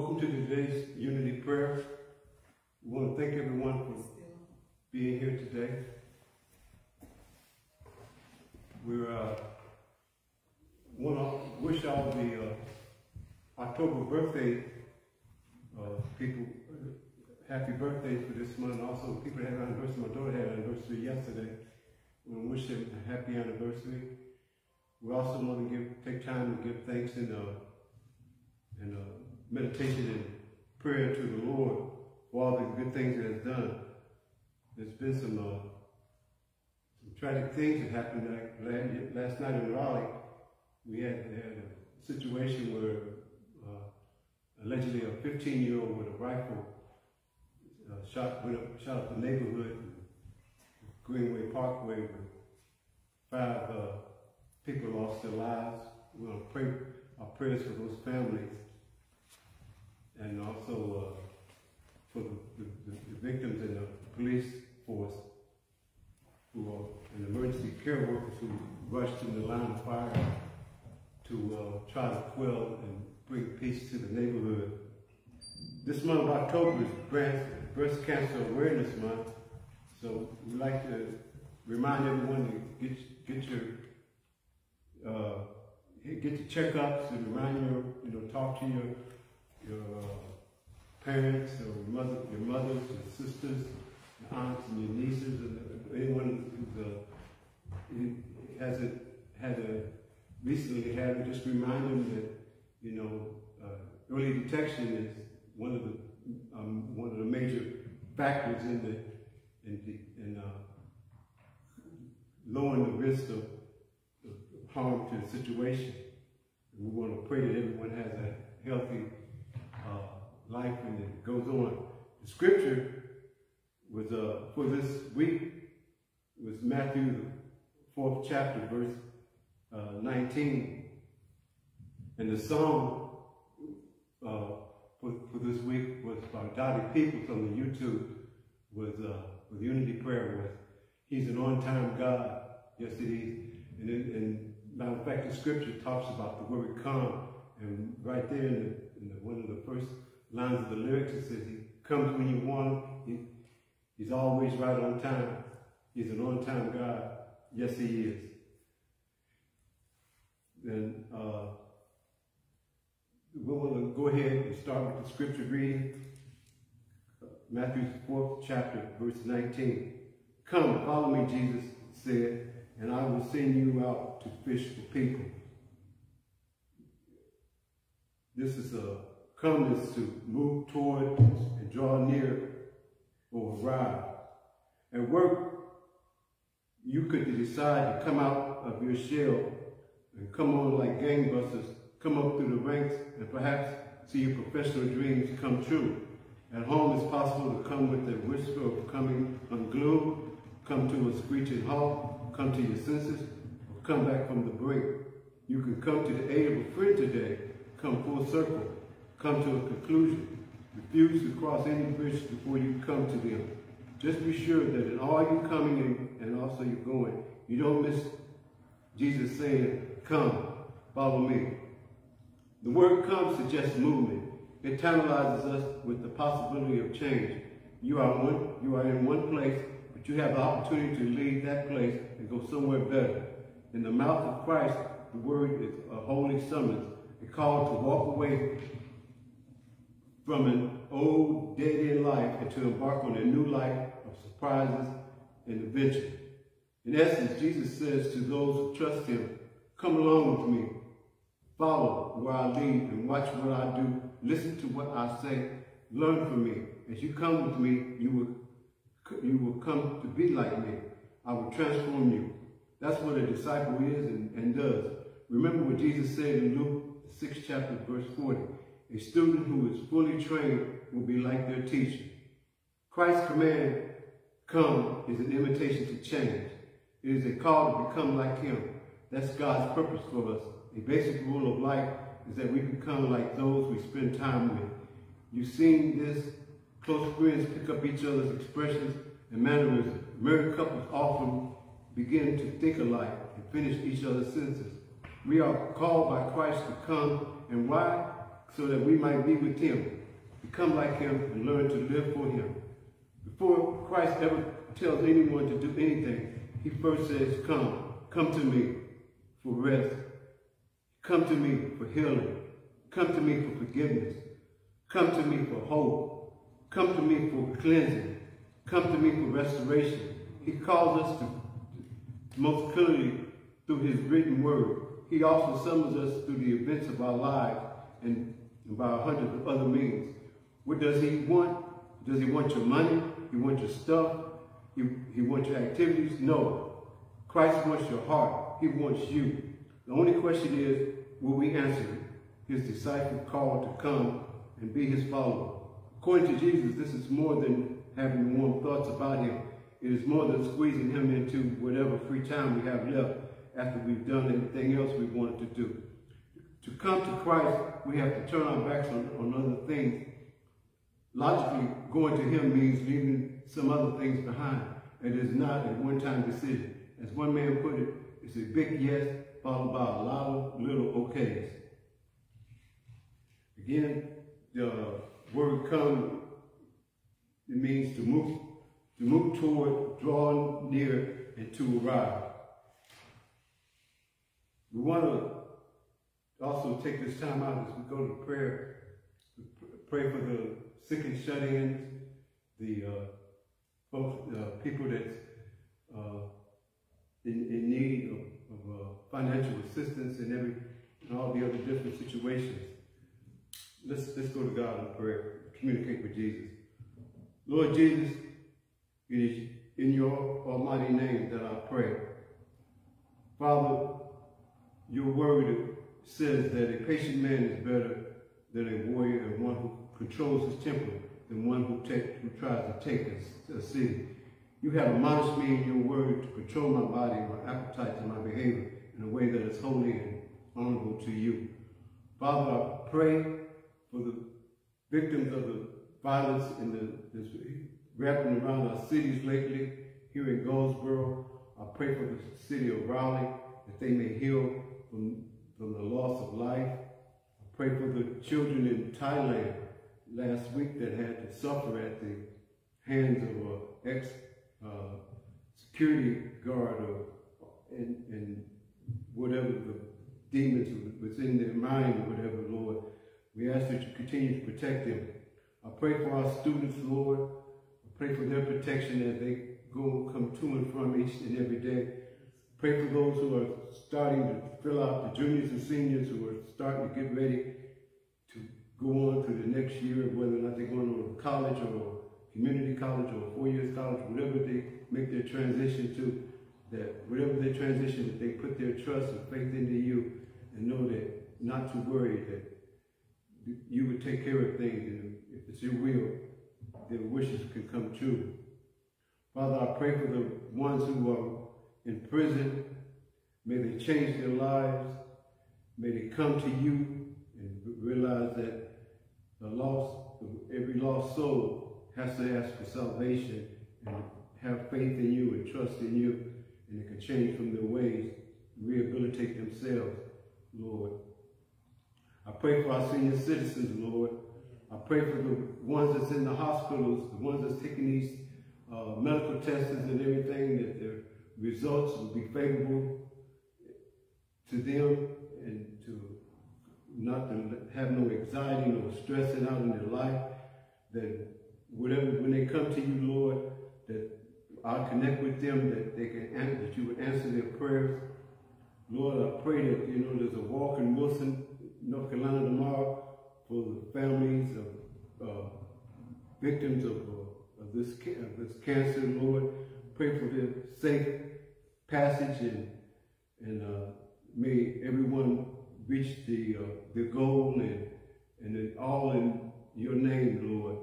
Welcome to today's Unity Prayer. We want to thank everyone for being here today. We uh, want to wish all the uh, October birthday uh, people happy birthdays for this month. Also, people had an anniversary. My daughter had an anniversary yesterday. We want to wish them a happy anniversary. We also want to give take time to give thanks and uh, and uh, meditation and prayer to the Lord for all the good things that has done. There's been some, uh, some tragic things that happened like last night in Raleigh. We had, had a situation where uh, allegedly a 15-year-old with a rifle uh, shot went up, shot up the neighborhood, Greenway Parkway, where five uh, people lost their lives. We want to pray our prayers for those families and also uh, for the, the, the, victims and the police force who are and emergency care workers who rushed in the line of fire to uh, try to quell and bring peace to the neighborhood. This month of October is Breast breast Cancer Awareness Month, so we'd like to remind everyone to get, get your uh, get your checkups and remind you, you know, talk to your your uh, parents your, mother, your mothers, your sisters, your aunts and your nieces, and anyone who uh, hasn't had a recently had it, just remind them that you know uh, early detection is one of the um, one of the major factors in the in the in uh, lowering the risk of, of harm to the situation. And we want to pray that everyone has a healthy uh, life and it goes on. The scripture was uh, for this week was Matthew, the fourth chapter, verse uh, 19. And the song uh, for, for this week was by Dottie Peoples on the YouTube was uh, with Unity Prayer was He's an on-time God. Yes, it is. And, it, and matter of fact, the scripture talks about the word come. And right there in the in the, one of the first lines of the lyrics, it says, he comes when you want him. He, he's always right on time. He's an on-time God. Yes, he is. Then uh, we want to go ahead and start with the scripture reading. Matthew 4th chapter, verse 19. Come, follow me, Jesus said, and I will send you out to fish for people. This is a comeliness to move toward and draw near or arrive. At work, you could decide to come out of your shell and come on like gangbusters, come up through the ranks, and perhaps see your professional dreams come true. At home, it's possible to come with a whisper of coming unglued, come to a screeching halt, come to your senses, or come back from the brink. You can come to the aid of a friend today, come full circle, come to a conclusion. Refuse to cross any bridge before you come to them. Just be sure that in all you're coming in and also you're going, you don't miss Jesus saying, come, follow me. The word come suggests movement. It tantalizes us with the possibility of change. You are one, you are in one place, but you have the opportunity to leave that place and go somewhere better. In the mouth of Christ, the word is a holy summons a call to walk away from an old dead-end life and to embark on a new life of surprises and adventure. In essence, Jesus says to those who trust him, come along with me, follow where I lead and watch what I do, listen to what I say, learn from me. As you come with me, you will, you will come to be like me. I will transform you. That's what a disciple is and, and does. Remember what Jesus said in Luke 6 chapter, verse 40. A student who is fully trained will be like their teacher. Christ's command, come, is an invitation to change. It is a call to become like him. That's God's purpose for us. A basic rule of life is that we become like those we spend time with. You've seen this. Close friends pick up each other's expressions and mannerisms. Married couples often begin to think alike and finish each other's sentences. We are called by Christ to come, and why? So that we might be with him, become like him, and learn to live for him. Before Christ ever tells anyone to do anything, he first says, come, come to me for rest. Come to me for healing. Come to me for forgiveness. Come to me for hope. Come to me for cleansing. Come to me for restoration. He calls us to, most clearly through his written word. He also summons us through the events of our lives and by a hundred other means. What does he want? Does he want your money? He wants your stuff? He, he wants your activities? No. Christ wants your heart. He wants you. The only question is, will we answer his disciple call to come and be his follower? According to Jesus, this is more than having warm thoughts about him. It is more than squeezing him into whatever free time we have left after we've done everything else we wanted to do. To come to Christ, we have to turn our backs on, on other things. Logically, going to him means leaving some other things behind. It is not a one-time decision. As one man put it, it's a big yes followed by a lot of little okays. Again, the word come, it means to move, to move toward, draw near, and to arrive. We want to also take this time out as we go to prayer, pray for the sick and shut-ins, the uh, folks, uh, people that's uh, in, in, need of, of uh, financial assistance and every and all the other different situations. Let's let's go to God in prayer, communicate with Jesus. Lord Jesus, it is in your almighty name that I pray. Father, your word says that a patient man is better than a warrior and one who controls his temper than one who, take, who tries to take a, a city. You have admonished me in your word to control my body, my appetites, and my behavior in a way that is holy and honorable to you. Father, I pray for the victims of the violence in the, that's wrapping around our cities lately, here in Goldsboro. I pray for the city of Raleigh, that they may heal from, from the loss of life. I pray for the children in Thailand last week that had to suffer at the hands of an ex-security uh, guard or, and, and whatever the demons was in their mind or whatever, Lord. We ask that you continue to protect them. I pray for our students, Lord. I pray for their protection as they go, come to and from each and every day. Pray for those who are starting to fill out, the juniors and seniors who are starting to get ready to go on to the next year, whether or not they're going to college or community college or four years college, whatever they make their transition to, that whatever their transition, that they put their trust and faith into you and know that not to worry, that you would take care of things and if it's your will, their wishes can come true. Father, I pray for the ones who are in prison. May they change their lives. May they come to you and realize that the lost, every lost soul has to ask for salvation and have faith in you and trust in you, and they can change from their ways, rehabilitate themselves, Lord. I pray for our senior citizens, Lord. I pray for the ones that's in the hospitals, the ones that's taking these uh, medical tests and everything, that their results will be favorable to them and to not to have no anxiety, no stressing out in their life, that whatever, when they come to you, Lord, that I'll connect with them, that they can answer, that you would answer their prayers. Lord, I pray that, you know, there's a walk in Wilson, North Carolina tomorrow for the families of uh, victims of, uh, of, this, of this cancer, Lord. Pray for their safe passage and, and uh, may everyone reach the, uh, the goal and, and it all in your name, Lord.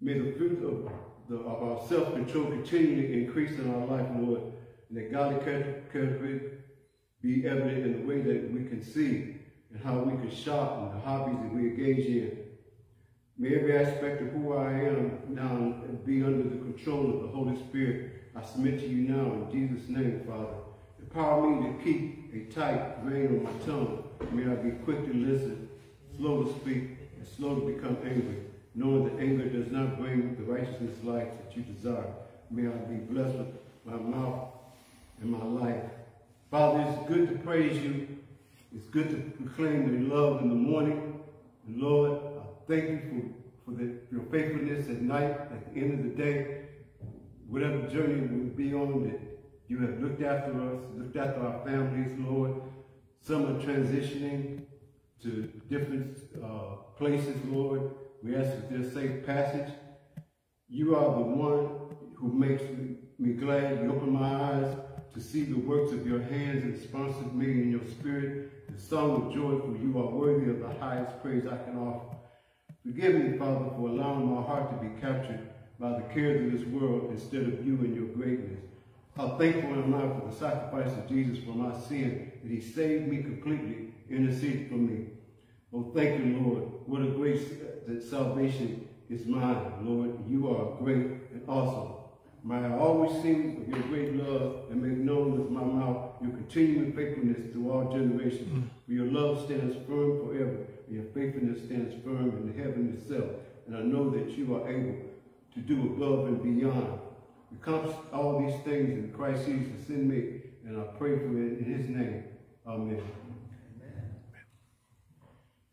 May the fruit of, the, of our self-control continue to increase in our life, Lord, and that godly character be evident in the way that we can see and how we can shop and the hobbies that we engage in. May every aspect of who I am now be under the control of the Holy Spirit. I submit to you now in Jesus' name, Father. Empower me to keep a tight rein on my tongue. May I be quick to listen, slow to speak, and slow to become angry, knowing that anger does not bring the righteousness life that you desire. May I be blessed with my mouth and my life. Father, it's good to praise you. It's good to proclaim your love in the morning. Lord, I thank you for, for the, your faithfulness at night, at the end of the day. Whatever journey we be on, that you have looked after us, looked after our families, Lord. Some are transitioning to different uh, places, Lord. We ask for their safe passage. You are the one who makes me, glad. You open my eyes to see the works of your hands and sponsors me in your spirit. The song of joy for you are worthy of the highest praise I can offer. Forgive me, Father, for allowing my heart to be captured by the cares of this world instead of you and your greatness. How thankful am I for the sacrifice of Jesus for my sin, that he saved me completely, interceded for me. Oh, thank you, Lord. What a grace that salvation is mine, Lord. You are great and awesome. May I always sing of your great love and make known with my mouth your continuing faithfulness through all generations. Mm. For your love stands firm forever, and your faithfulness stands firm in heaven itself. And I know that you are able to do above and beyond. Accomplish all these things in Christ Jesus send me, and I pray for it in his name. Amen. Amen.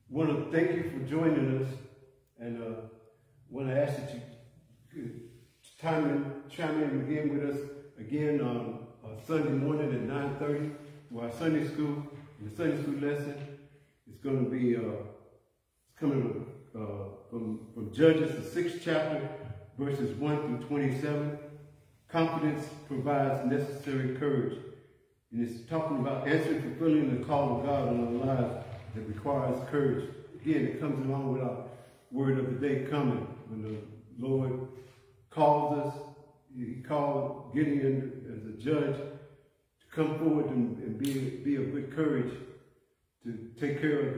want to thank you for joining us, and uh, want to ask that you could chime in, chime in again with us again on uh, Sunday morning at 9.30 for our Sunday school. The Sunday school lesson is going to be uh, coming uh, from, from Judges, the sixth chapter, verses 1 through 27. Confidence provides necessary courage. And it's talking about answering, fulfilling the call of God in our lives that requires courage. Again, it comes along with our word of the day coming when the Lord calls us, he called Gideon as a judge to come forward and, and be, be of good courage to take care of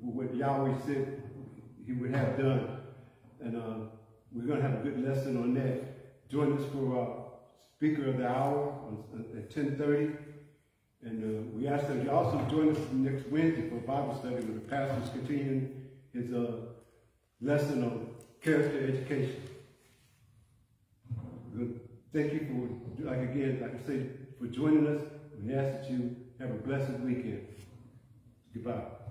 what Yahweh said he would have done. And uh, we're going to have a good lesson on that. Join us for our speaker of the hour at 10.30. And uh, we ask that you also join us next Wednesday for Bible study where the pastor is continuing his uh, lesson on character education. Thank you for, like again, like I said, for joining us. We ask that you have a blessed weekend. Goodbye.